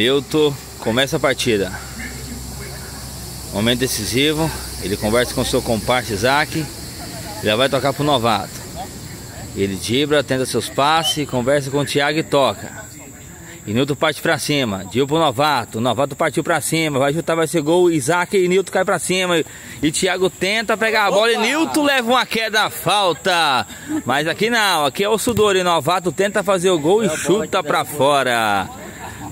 Nilton começa a partida. Momento decisivo. Ele conversa com seu comparsa Isaac. Já vai tocar pro novato. Ele dibra, tenta seus passes, conversa com o Thiago e toca. E Nilton parte pra cima. Deu pro novato. O novato partiu pra cima. Vai chutar, vai ser gol. Isaac e Nilton cai pra cima. E Thiago tenta pegar a bola. Opa! E Nilton leva uma queda falta. Mas aqui não. Aqui é o sudor. E novato tenta fazer o gol e é chuta pra fora.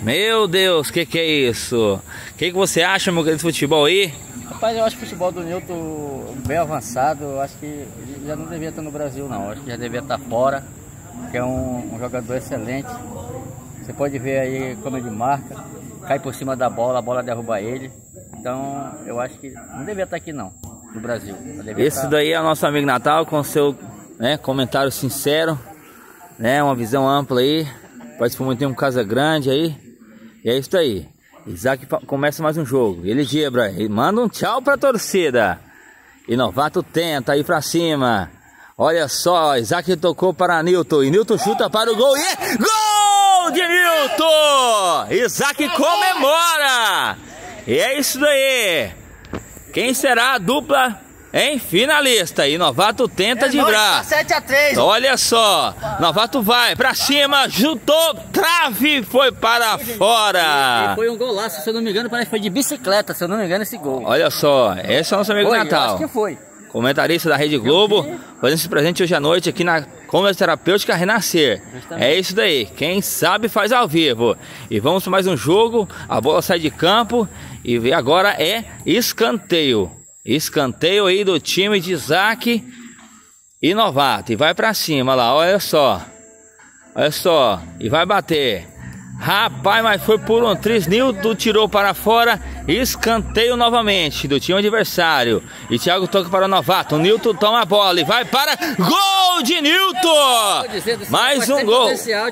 Meu Deus, que que é isso? O que, que você acha, meu querido futebol aí? Rapaz, eu acho que o futebol do Nilton bem avançado. Eu acho que ele já não devia estar no Brasil, não. Eu acho que já devia estar fora. Que é um, um jogador excelente. Você pode ver aí como ele marca. Cai por cima da bola, a bola derruba ele. Então, eu acho que não devia estar aqui, não. No Brasil. Esse estar... daí é o nosso amigo Natal com seu né, comentário sincero. Né, uma visão ampla aí. Participou muito de um casa grande aí. E é isso aí. Isaac começa mais um jogo. Ele dibra, ele manda um tchau pra torcida. E Novato tenta ir pra cima. Olha só, Isaac tocou para Nilton. E Nilton chuta para o gol. E gol de Nilton! Isaac comemora! E é isso daí. Quem será a dupla Hein? Finalista. E Novato tenta é driblar. 7 a 3 Olha só. Novato vai pra cima, chutou, trave, foi para fora. E foi um golaço, se eu não me engano, parece que foi de bicicleta, se eu não me engano, esse gol. Olha só, esse é o nosso amigo foi, Natal. acho que foi. Comentarista da Rede Globo, fazendo esse presente hoje à noite aqui na Comunidade Terapêutica Renascer. Justamente. É isso daí. Quem sabe faz ao vivo. E vamos para mais um jogo. A bola sai de campo e agora é escanteio. Escanteio aí do time de Isaac e Novato. E vai para cima lá, olha só. Olha só. E vai bater. Rapaz, mas foi por um triz. Nilton tirou para fora. Escanteio novamente do time adversário. E Thiago toca para o Novato. O Nilton toma a bola e vai para. Gol de Nilton! Mais um gol.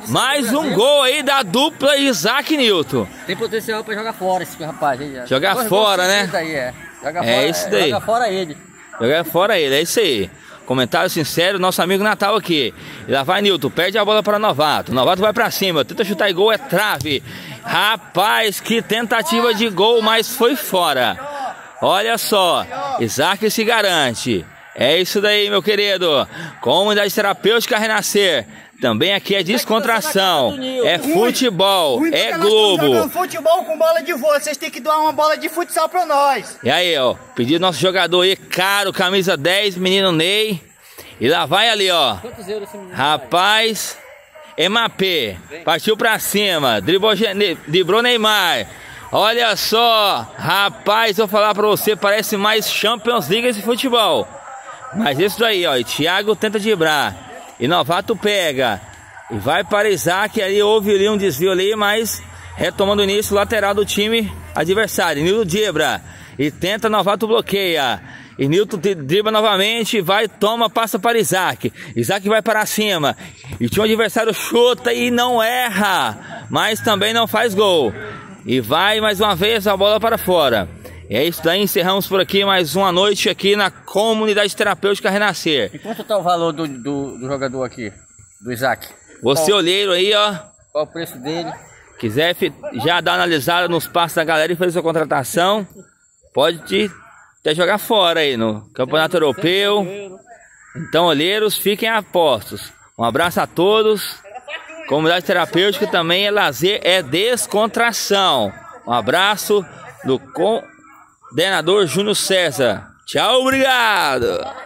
Mais um gol aí da dupla Isaac e Nilton. Tem potencial para jogar fora esse rapaz. Jogar fora, né? Aí, é. Joga é isso daí. Joga fora ele. Joga fora ele, é isso aí. Comentário sincero, nosso amigo Natal aqui. E lá vai Nilton, perde a bola para Novato. Novato vai para cima, tenta chutar e gol, é trave. Rapaz, que tentativa de gol, mas foi fora. Olha só, Isaac se garante. É isso daí, meu querido. Comunidade terapêutica Renascer. Também aqui é descontração, é futebol, é Globo. futebol com bola de voo, vocês têm que doar uma bola de futsal pra nós. E aí, ó, pedido nosso jogador aí, caro, camisa 10, menino Ney. E lá vai ali, ó. Rapaz, Emapê, partiu pra cima, driblou, driblou Neymar. Olha só, rapaz, vou falar pra você, parece mais Champions League esse futebol. Mas isso daí, ó, e Thiago tenta driblar. E Novato pega. E vai para Isaac. Ali houve ali um desvio ali, mas retomando o início lateral do time adversário. Nilton Dibra. E tenta, Novato bloqueia. E Nilton dribla novamente, vai, toma, passa para Isaac. Isaac vai para cima. E o time adversário chuta e não erra. Mas também não faz gol. E vai mais uma vez a bola para fora. É isso daí, encerramos por aqui mais uma noite aqui na Comunidade Terapêutica Renascer. E quanto está o valor do, do, do, jogador aqui, do Isaac? Você Qual? olheiro aí, ó. Qual o preço dele? Quiser já dar analisada nos passos da galera e fazer sua contratação, pode te, até jogar fora aí no Campeonato Europeu. Então, olheiros, fiquem apostos. Um abraço a todos. Comunidade terapêutica também é lazer, é descontração. Um abraço do com Denador Júnior César. Tchau, obrigado!